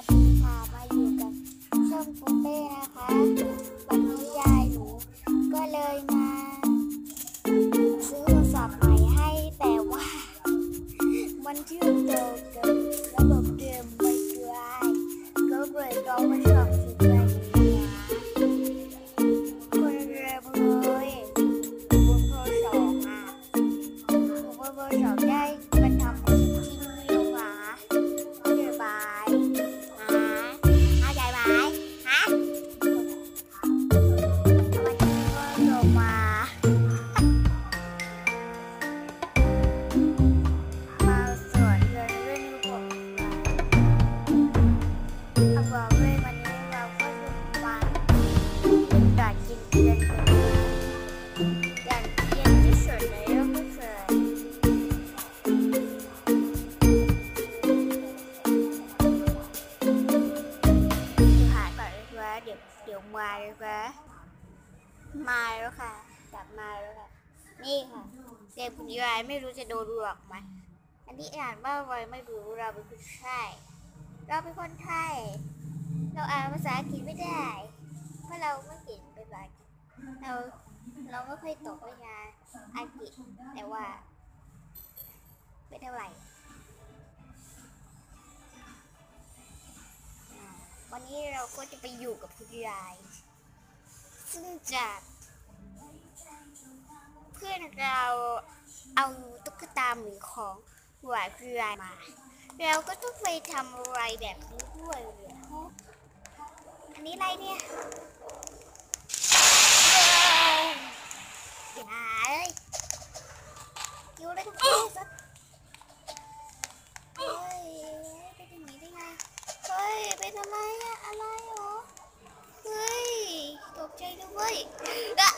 วัสดีค่ะมาอยู่กับช่องปูเป้นะคะ วันนี้ยายหนูก็เลย แล้วค่ะ กลับมาแล้วค่ะ นี่ค่ะเด็กคุณยายไม่รู้จะโดนหลอกไหมอันนี้อ่านว่าไวไม่รู้เราเป็นคนไทยเราเป็นคนไทย เราอ่านภาษาอังกฤษไม่ได้ เพราะเราไม่เก่งภาษาอังกฤษเราเราไม่ค่อยตกวิชาอังกฤษแต่ว่า ไม่เท่าไหร่วันนี้เราก็จะไปอยู่กับคุณยายซึ่งจาก พื่อนเราเอาตุ๊กตาหมีของหวานคุณยายมา เราก็ต้องไปทำอะไรแบบนี้ด้วยเลยอันนี้อะไรเนี่ยอย่าเลยคิวเล่นสักเฮ้ยเป็นอย่างนี้ได้ไง เฮ้ย เป็นอะไรอะอะไรหรอ เฮ้ย ตกใจด้วยอะ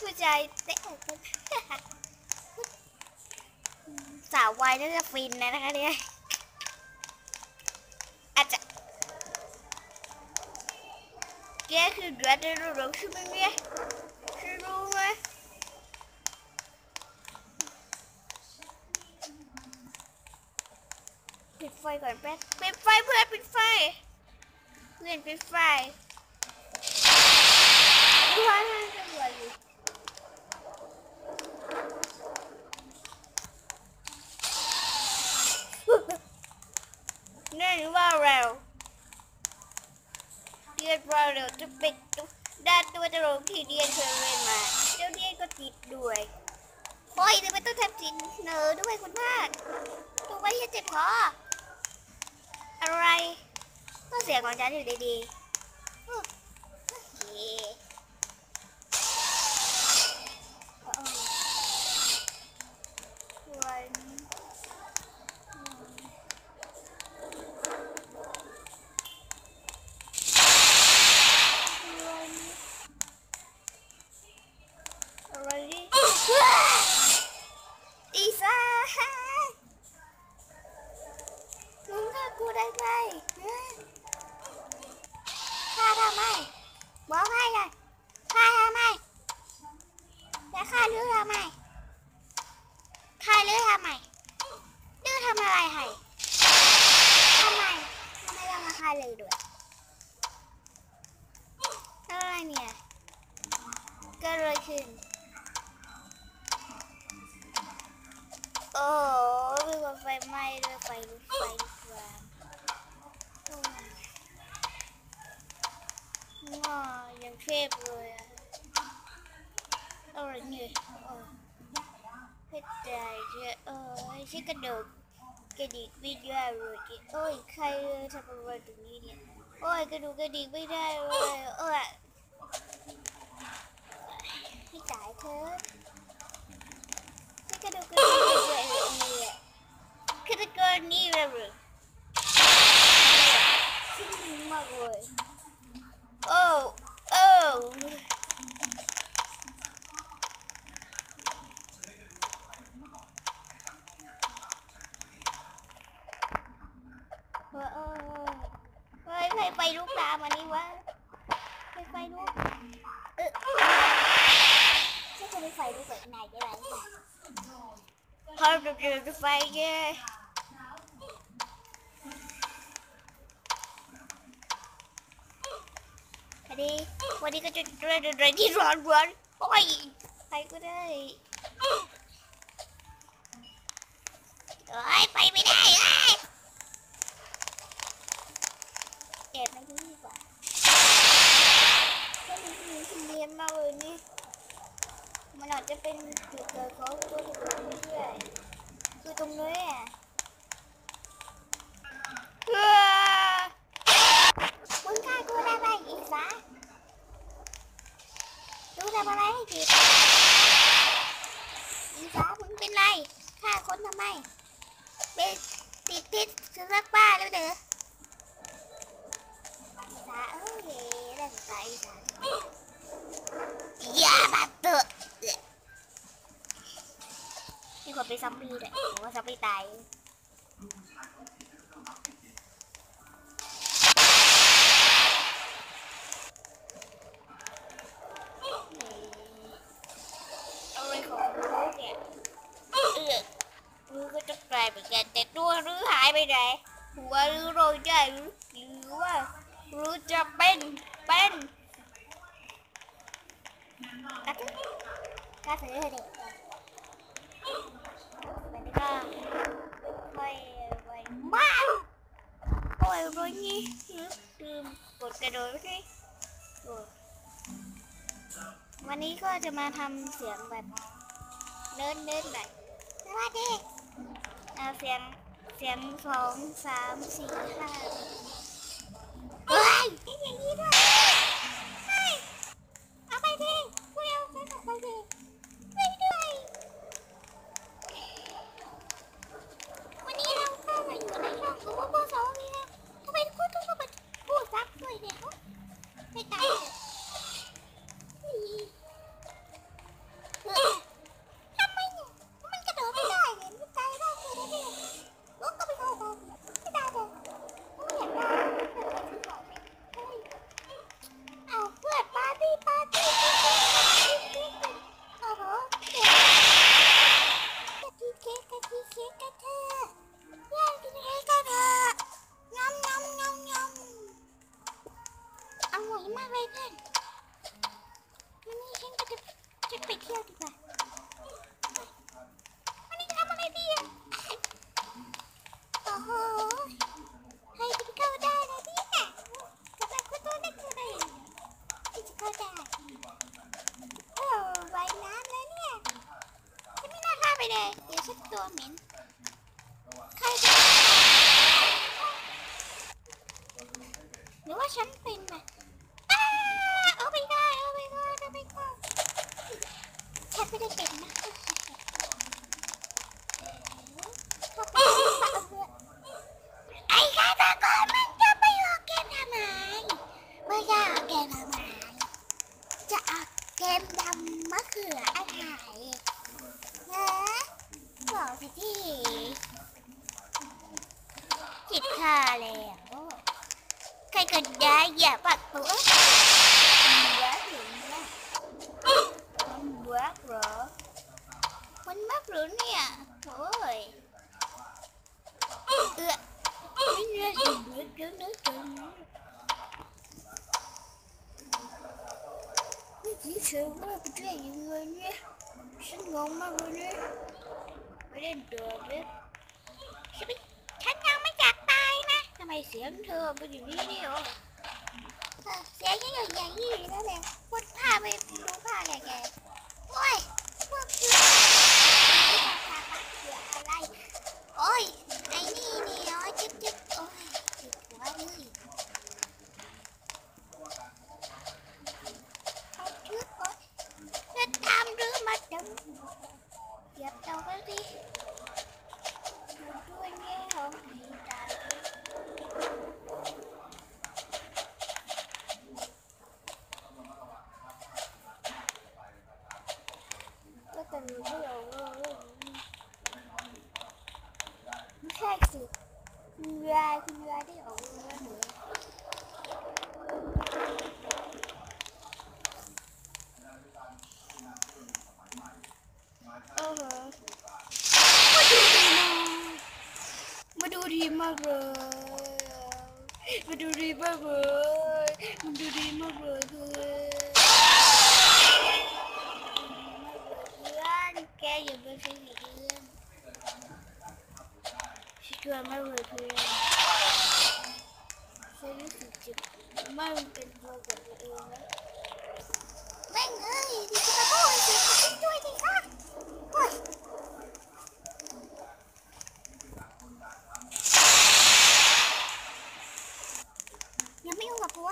ผู้ชายเตะกันสาววายน่าจะ ฟินนะนะคะเนี่ยอาจจะแกคือเดือดรู้หรือใช่ไหมเนี่ยคือรู้ไหมปิดไฟก่อนแป๊บปิดไฟเพื่อนปิดไฟเพื่อนปิดไฟดูว่าทางจะเหลืออยู่นั่นว่าเรา เดียนว่าเราจะปิดด้านตัวตลกที่เดียนเชิญเรียนมา เจ้าเดียนก็ติดด้วยโอ้ยทำไมต้องทำสินเนอด้วยคุณมากดูไว้ให้เจ็บคออะไรก็เสียงของฉันอยู่ดีๆอู้โอเคเออวันวันอะไรดิอีซ่า ลุงฆ่ากูได้ไงฆ่าทำไมบอกให้เลยฆ่าทำไมจะฆ่าหรือทำไมฆ่าหรือทำไมดื้อทำอะไรให้ทำไมทำไมต้องมาฆ่า เลยด้วยอะไรเนี่ยเก็เลยขึ้น โอ้มีคนไฟไหม้ด้วยไฟลุกไฟลุกวางโอ้ยว้ายังเทพเลยอะอะไรเนี่ยเพชรใจเยอะเอ้ชิกระดูก กระดิกไม่ได้เลยจิโอ้ยใครทำอะไรตรงนี้เนี่ยโอ้ยกระดูกกระดิกไม่ได้เลยโอ้ย ไฟลูกตามอันนี้วะไม่ไฟลูกเออฉันจะไม่ไฟลูกแบบไหนได้ไหมพาจะเจอไฟแย่ันนี้วันนี้ก็จะเดินที่ร้อนร้อนโอ้ยไปก็ได้เอ้ยไปไม่ได้ ฆ่าคนทำไมเป็นติดพิษสุนัขบ้าแล้วเด้อสาเอ้ยเล่ไปสาอยาบัตเตอร์มีคนไปซัมบี้เลยว่าซัมบี้ตาย ไหนหัวหรือเราใหญ่หรือว่ารู้จะเป็นเป็นกระตืกระตืเด็กมันก็ค่อยไวมากโนี่ลืมกดกระโดดไม่วันนี้ก็จะมาทำเสียงแบบเนินเนินหน่อยสวัสดีเสียง งสองสามสี่ห้า 说明。Ai dạ bạch bữa Quá rượu nha. Quá rỡ. Quánh mắt rượu nè. Thôi, Ừ Quánh ra dùng nước trước nước trước nước Chỉ sự quá là người nha Xin mà người nha Mới biết Sẽ biết Khách nhau mới chặt tay nè. Sao mày thưa bây giờ đi đi rồi. เสียงยังอยู่ย่างนี้นั่นแหละพูดผ้าไปรู้ผ้าแก่ๆโอ้ยพวกเพื่อนภาษาเสืออะไรโอ้ย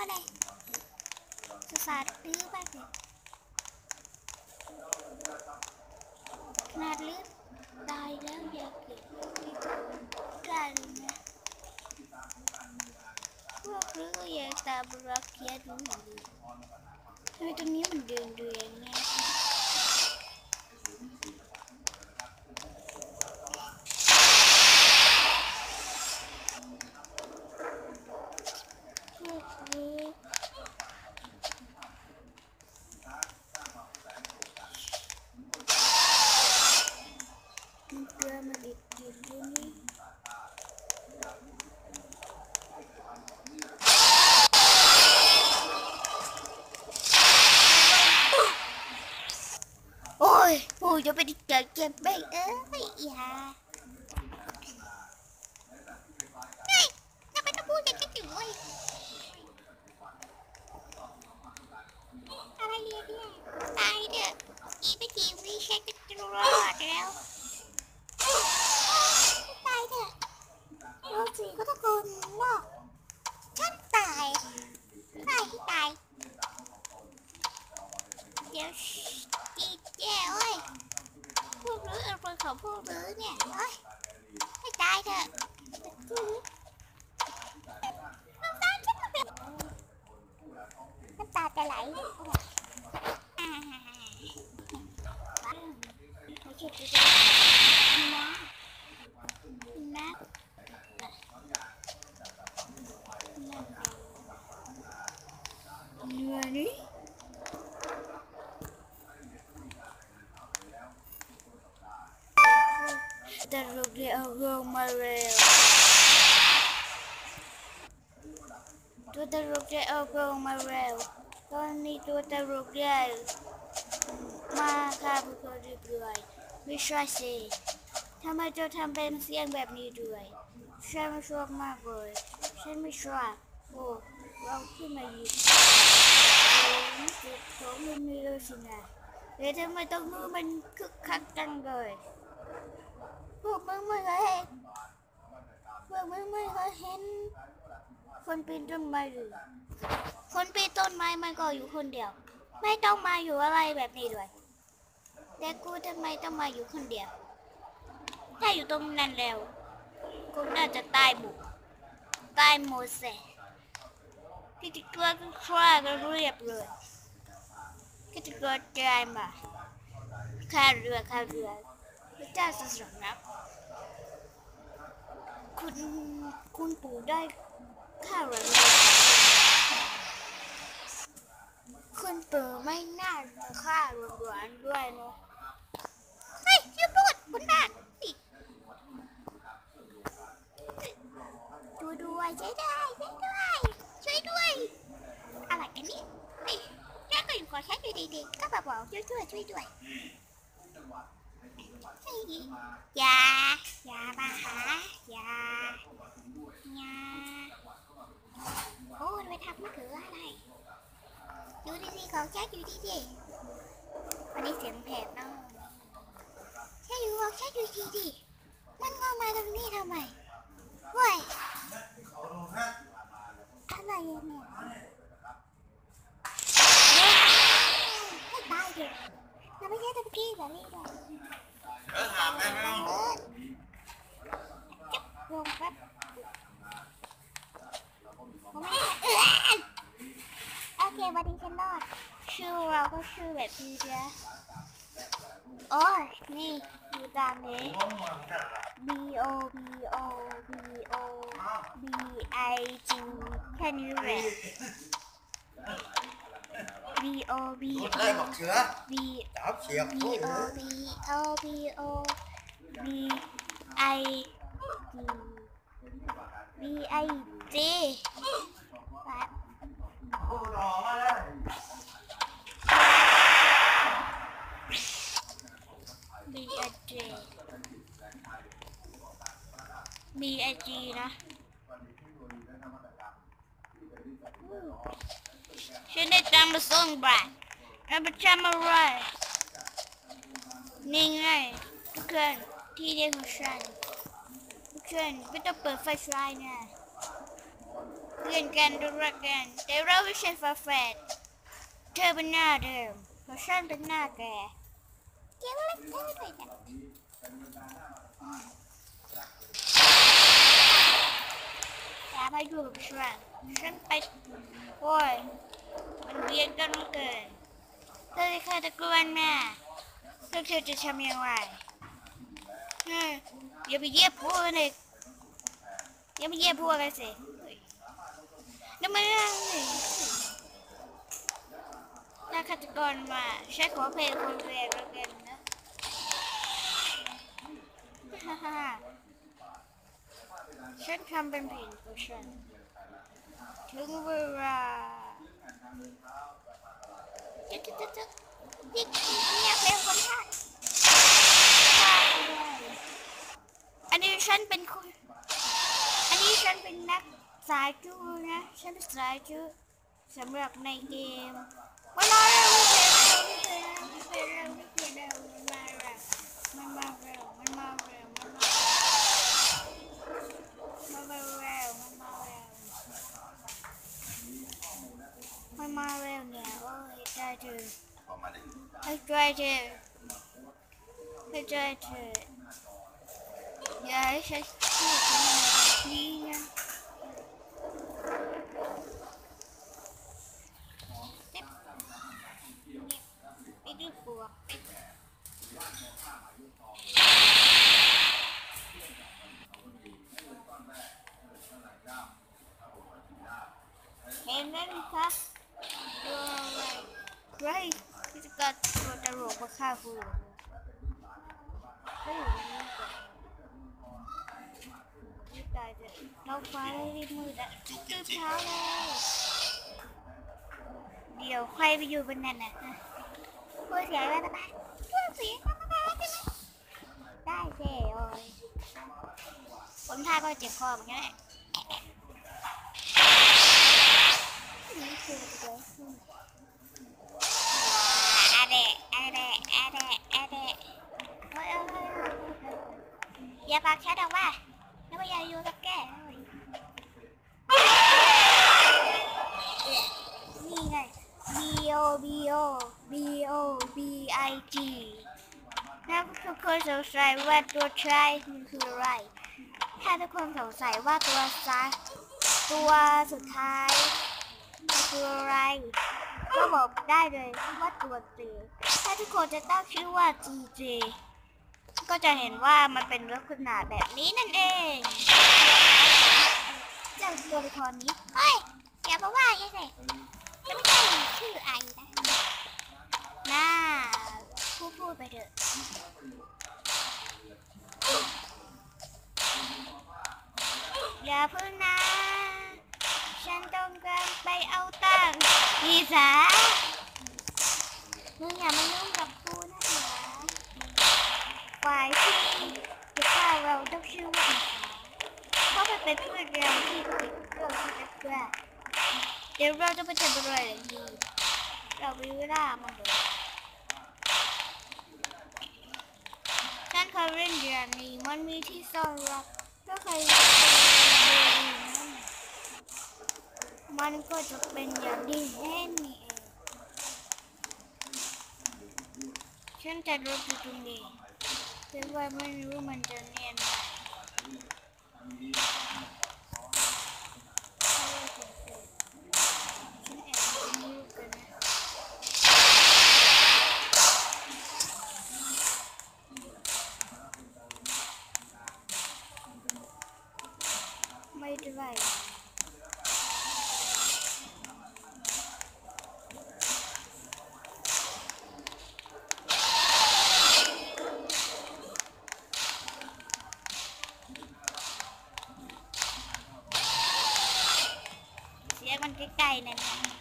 อะไรสุสานลื้อบ้างเลยขนาดลื้อตายแล้วอยากเกิดกันนะพวกลื้อก็ยังตามรักเคียดูอยู่ดีทำไมตรงนี้มันเดินเรียงเนี่ยพวกลื้อมันเกลือมันอีกอยู่ตรงนี้ โอ้ย ปูจะไปดิเกิดเจ็บไปเอ้ยอย่าเฮ้ยทำไมต้องพูดอย่างนี้ถึงเว้ยอ พวกรื้อเอาเป็นของพวกรื้อเนี่ยเอ้ยให้ตายเถอะน้ำตาฉันมันเป็นน้ำตาจะไหลอ่าไม่ใช่ที่ จะนะนะเหนื่ยนี่ตลกที่เอาลงมาเร็วตัวตลกที่เอาลงมาเร็ว ตอนนี้ตัวตลกใหญ่มาค่ะพวกเราเรียบร้อยไม่ใช่สิทำไมจะทำเป็นเสียงแบบนี้ด้วยฉันไม่ชอบมากเลยฉันไม่ชอบโอ้เราขึ้นมายิบโอ้ยเจ็บท้องมันมีเลยสินะเอ๊ะทำไมตรงนู้นมันคึกคักจังเลย พวกมึงไม่เคยเห็นพวกมึงไม่เคยเห็น คนปีนต้นไม้หรือคนปีนต้นไม้มันก็อยู่คนเดียว ไม่ต้องมาอยู่อะไรแบบนี้ด้วย แต่กูทำไมต้องมาอยู่คนเดียว ถ้าอยู่ตรงนั้นแล้ว กูน่าจะตายบุกตายหมดเสที่จะเกิดคร่าก็เรียบเลยก็จะเกิดใจมาข้าเรือข้าเรือพระเจ้าสสนับ คุณคุณปู่ได้ข้าวหรือคุณปู่ไม่น่าจะฆ่าหวานด้วยเนาะเฮ้ยย่าพูดคุณน่าสิดูด้วยช่วยได้ช่วยด้วย ช่วยด้วย อะไรกันเนี่ยเฮ้ยแค่ก็อยู่ขอแค่อยู่ดีๆก็แบบบอกช่วยด้วยช่วยด้วย อย่าอย่ามาหาอย่าอย่าโอ้ยไปทำมะเขืออะไรอยู่ดีๆของแจ๊คอยู่ดีๆวันนี้เสียงแผดเนาะแค่อยู่ของแจ๊คอยู่ดีๆมันงอมาตรงนี้ทำไมเว้ยอะไรเนี่ยให้ตายเถอะ เราไม่ใช่ตะกี้แบบนี้เลยเออถามแม่ไม่ต้องเออจับลงครับผมไม่โอเควันนี้ฉันรอดชื่อเราก็ชื่อแบบนี้นะโอ้ยนี่อยู่ตามนี้ B O B O B O B I G แค่นี้แหละ B O B O B O B O B O B I B I D B i G B i G đó. Ooh. ฉันได้ตังค์มาสองบาทเอาไปทำอะไรนี่ไงทุกคนที่เรียนของฉันทุกคนไม่ต้องเปิดไฟฉายนะเพื่อนกันดูรักกัน แต่เราไม่ใช่ฝาแฝดเธอเป็นหน้าเดิมเพราะฉันเป็นหน้าแกเกี่ยวเล็กเท่าไหร่จ้ะอย่ามาอยู่กับฉันฉันไปโอ้ย มันเบียดกันเหลือเกินเธอเคยตะโกนแมาแล้วเธอจะทำยังไงเฮ้ยอย่าไปเยียบพวกกันเลยอย่าไปเยียบพวกกันสิเฮ้ยนั่นมันถ้าฆาตกรมาฉันขอเพลงคนแรกแล้วกันนะฮ่าฮ่าฉันทำเป็นผิดของฉันถึงเวลา จะจะจะจะนี่เนี่ยเป็นคนพลาดอันนี้ฉันเป็นคน อันนี้ฉันเป็นนักสายจูนะ ฉันเป็นสายจูสำหรับในเกมมาลาเร็วไม่เป็นเร็วไม่เป็นเร็วไม่เป็นเร็วมันมาเร็วมันมาเร็วมันมาเร็วมันมาเร็ว มาเร็วมันมาเร็ว มันมาเร็วเนี่ยโอ้ยใจเธออ ใครที่จะกัดตัวตลกมาฆ่าคุณโอ้ยไม่ตายจะเราฟ้าได้รีบมืดอะตื่นเช้าแล้วเดี๋ยวใครไปอยู่บนนั้นนะฮะพูดเสียงแล้วนะพูดเสียงแล้วนะใช่ไหมได้เจ๊โอ้ยผมท่าก็เจ็บคอเหมือนกันแหละนี่คือตัวอะไรอะไรอะไรอะไรเฮ้ยเฮ้ยอย่าปากแค่ดอกว่าแล้วก็อย่าอยู่กับแกนี่ไง B O B O B O B I G ถ้าทุกคนสงสัยว่าตัวชายมันคืออะไร ถ้าทุกคนสงสัยว่าตัวซ้ายตัวสุดท้ายคืออะไร ก็บอกได้เลยว่าตัวเจถ้าทุกคนจะตั้งชื่อว่า GJ ก็จะเห็นว่ามันเป็นลักษณะแบบนี้นั่นเองจ้าตัวละครนี้เฮ้ยอย่ามาว่าอย่างนี้จะไม่ใช่ชื่อไอนะน่าพูดพูดไปเถอะอย่าเพึ่งนะ ฉันต้องการไปเอาตังค์พี่สามึงอย่ามายุ่งกับกูนะหรอฝ่ายที่จะฆ่าเราต้องชื่อว่าเพราะมันเป็นเพื่อนเราที่ติดเรื่องที่รักว่าเดี๋ยวเราจะไปทำอะไรเลยดีเรามีเวลามันเลยฉันเคยเล่นเดือนนี้มันมีที่ซ่อนรักก็เคยเล่นเดือนนี้ มันก็จะเป็นอย่างที่เห็นนี่เอง ฉันจะรบอยู่ตรงนี้แต่ว่าไม่รู้มันจะเนียนไหม เสียมันใกล้ๆนั่นนะ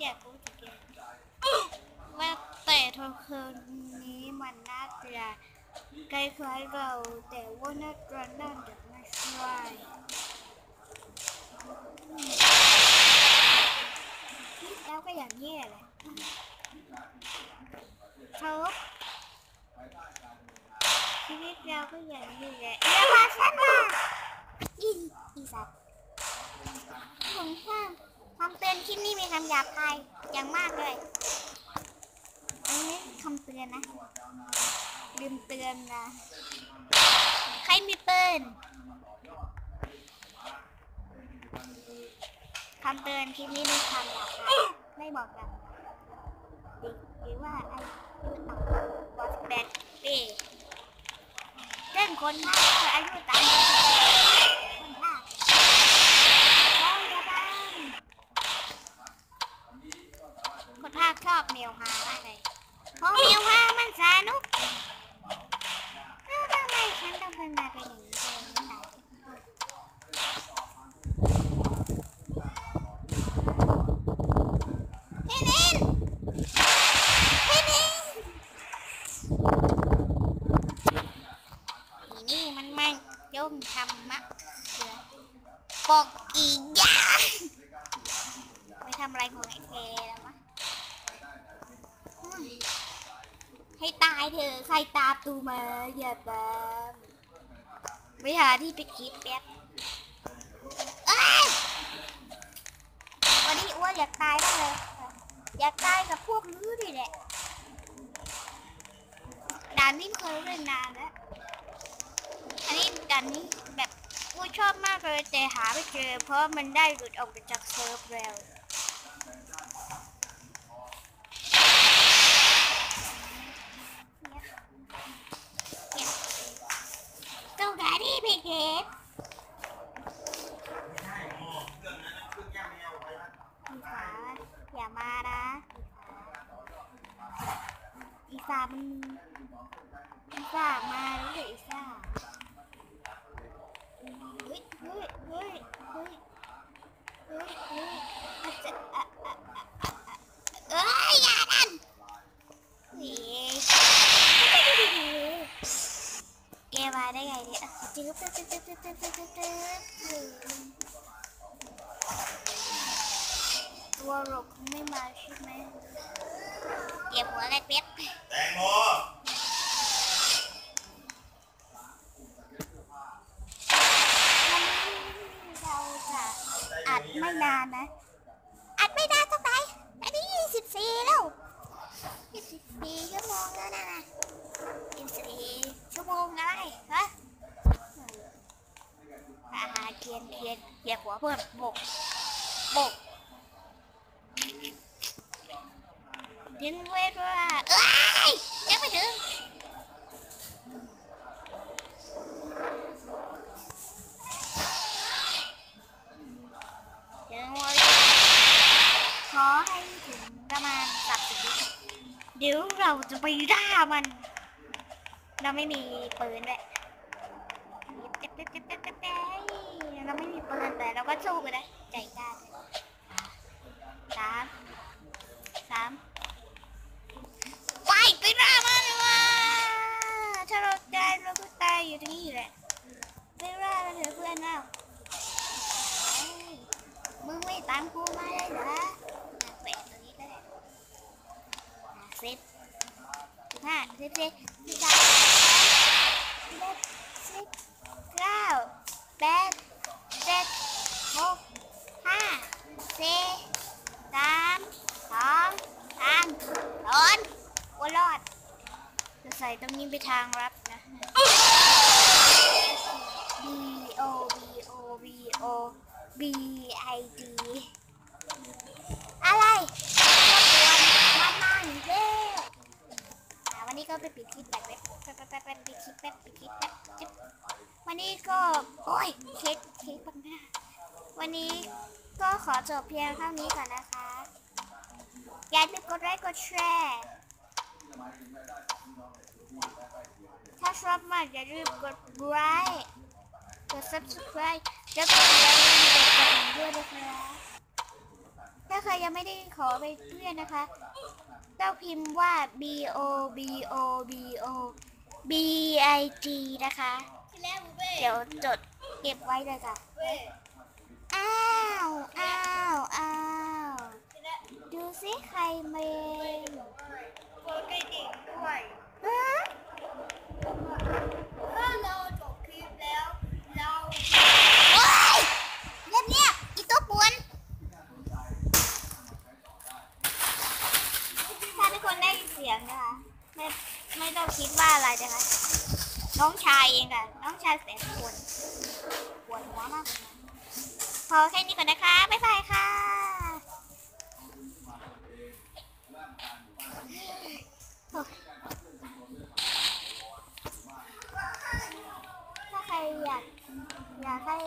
อยากรู้จักแกว่าแต่ทองคืนนี้มันน่าจะคล้ายๆเรา แต่ว่าน่าจะน่าจะไม่ใช่แล้วก็อย่างนี้แหละเขาชีวิตเราก็อย่างนี้แหละอย่ามาฉันมาอีอีสัตว์ผมข้างคำเตือน คลิปนี้มีคำหยาบคายอย่างมากเลย อันนี้คำเตือนนะ ลืมเตือนนะ ใครมีปืนคำเตือนคลิปนี้มีคำหยาบคายไม่บอกกันเด็กหรือว่าอายุต่ำกว่าแปดปีเรื่องคนมากอายุต่ำกว่าคนมากแล้วอย่าดังคนภาค ชอบเมียวฮามากเลยเพราะเมียวฮามันสนุกแล้วทำไมฉันต้องเป็นมาเป็นอย่างนี้เลยไม่ได้พี่นินพี่นินอีนี่มันไม่ย่อมทำมะเสือปกอีกอย่างไม่ทำอะไรของไอ้แกแล้ววะอืม ให้ตายเถอะใครตามตูมาอย่าตามไปหาที่ไปคิดแป๊บวันนี้อ้วนอยากตายมากเลย อยากตายกับพวกลื้อนี่แหละด่านนี้เคยเล่นนานแล้ว อันนี้ด่านนี้แบบอ้วนชอบมากเลยแต่หาไม่เจอ เพราะมันได้หลุดออกไปจากเซิร์ฟแล้ว ตรงไหนที่พี่เกดอีสาอย่ามานะ อีสามันอีสามาแล้วเดี๋ยวอีสาเฮ้ยเฮ้ยเฮ้ยเฮ้ยเฮ้ยเฮ้ยอาจจะเอ้ยอย่าดันเฮ้ย แกมาได้ไงเนี่ยจื๊บจื๊บจื๊บจื๊บจื๊บจื๊บจื๊บจื๊บตัวหลบไม่มาใช่ไหมเก็บหัวอะไรเป็ดแตงโมเราจะอัดไม่นานนะ อัดไม่นานตรงไหนอันนี้ยี่สิบสี่แล้วยี่สิบสี่ชั่วโมงแล้วนะ ยี่สิบสี่ชั่วโมงอะไรฮะอาหารเทียนเทียนเหยียบหัวเพื่อนบกบกถึงเวลาเอ้ยยังไม่ถึงถึงเวลาขอให้ถึงประมาณสักสิบเดี๋ยวเราจะไปล่ามัน เราไม่มีปืนด้วยเราไม่มีปืนแต่เราก็สู้กันะใจกล้าสามสามไปไปรามันเลยว่ะถ้าเราตายเราก็ตายอยู่ที่นี่แหละไปรามันเถอะเพื่อนเราเฮ้มึงไม่ตามกูมาเลยเหรอแปะตัวนี้ก็ได้อะสิบห้าสิบสี่สิบสามสิบเอ็ดสิบ เก้า แปดเจ็ดหกห้าสี่สามสองสามโดนกูรอดจะใส่ตรงนี้ไปทางรับนะ B O B O B O B I D อะไรรบกวนมาหน่อยเร็ววันนี้ก็ไปปิดคลิปแบแป๊บแป๊บแป๊บแป๊บปิดคลิปแป๊บปิดคลิปแป๊บจิ๊บ วันนี้ก็ โอ้ยเค้กเค้กบังหน้าวันนี้ก็ขอจบเพียงเท่านี้ก่อนนะคะอย่าลืมกดไลค์กดแชร์ถ้าชอบมากอย่าลืมกดไลค์กด subscribe แล้วก็อย่าลืมกดกระดิ่งด้วยนะครับถ้าใครยังไม่ได้ขอไปเพื่อนนะคะต้องพิมพ์ว่า b o b o b o b i g นะคะ เดี๋ยวจดเก็บไว้เลยค่ะอ้าวอ้าวอ้าวดูสิใครเมนกดกระดิ่งด้วยถ้าเราจบคลิปแล้ว เราโอ๊ยเรียบเรียบอีตัวปวนถ้าทุกคนได้ยินเสียงนะคะ ไม่ไม่ต้องคิดว่าอะไรนะคะ น้องชายเองค่ะ น้องชายแสนปวดปวดหัวมากเลยพอแค่นี้ก่อนนะคะ บ๊ายบายค่ะถ้าใครอยากอยากให้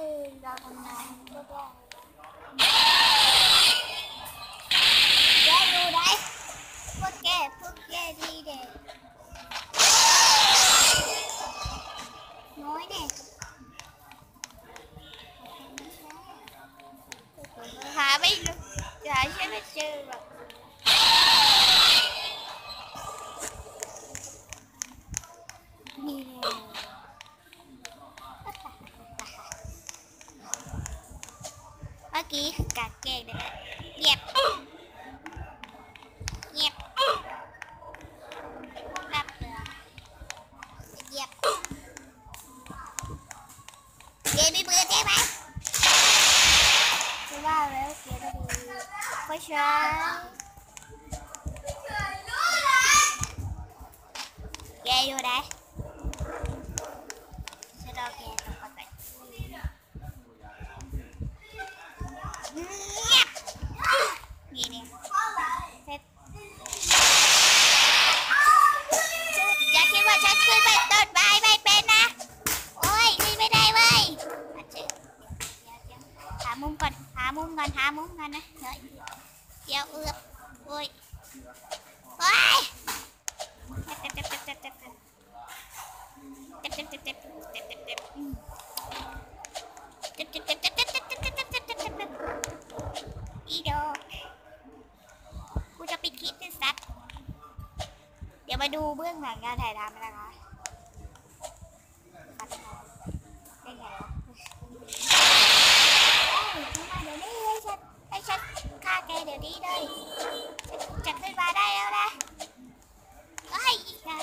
เราทำงานก็ได้แกดูได้พวกแกพวกแกดีเด็ก muối này hà bây giờ sẽ phải chơi rồi. ขึ้นไปต้นไม้ไม่เป็นนะ โอ้ยขึ้นไม่ได้เว้ยอะเจ๊เดี๋ยวเดี๋ยวหามุมก่อน หามุมก่อน หามุมก่อนนะเฮ้ยเดี๋ยวเอือบโอ้ยโอ้ยเจ็บเจ็บเจ็บเจ็บเจ็บเจ็บเจ็บเจ็บเจ็บเจ็บเจ็บเจ็บเจ็บเจ็บอืมเจ็บเจ็บเจ็บเจ็บเจ็บเจ็บเจ็บเจ็บเจ็บเจ็บเจ็บเจ็บเจ็บอีโดกูจะปิดคลิปเป็นสัตว์เดี๋ยวมาดูเบื้องหลังการถ่ายทำนะคะดต่อได้ไงวะเอ้ยขึ้นมาเดี๋ยวนี้ให้ฉันให้ฉันฆ่าแกเดี๋ยวนี้เลยจะขึ้นมาได้แล้วนะไอ้ยอีกนะ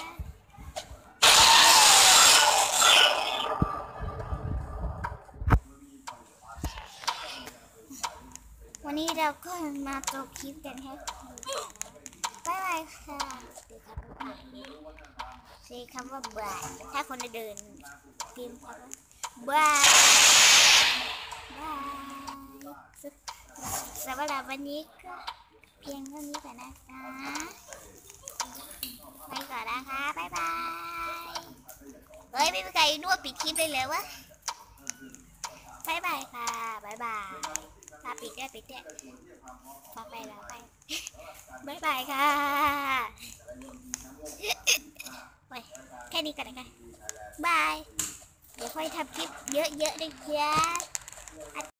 วันนี้เราก็มาจบคลิปกันแค่บ๊ายบายค่ะสีคำว่าบายถ้าคนเดินพิมพ์คำว่าบายบาย สำหรับวันนี้ก็เพียงเท่านี้ก่อนนะคะไปก่อนนะคะบ๊ายบายเฮ้ยไม่มีใครนวดปิดคลิปเลยเลยวะบ๊ายบายค่ะบ๊ายบายถ้าปิดได้ปิดได้มาไปแล้วไปบ๊ายบายค่ะโอ้ยแค่นี้ก่อนนะคะบายเดี๋ยวค่อยทำคลิปเยอะๆนะจ๊ะ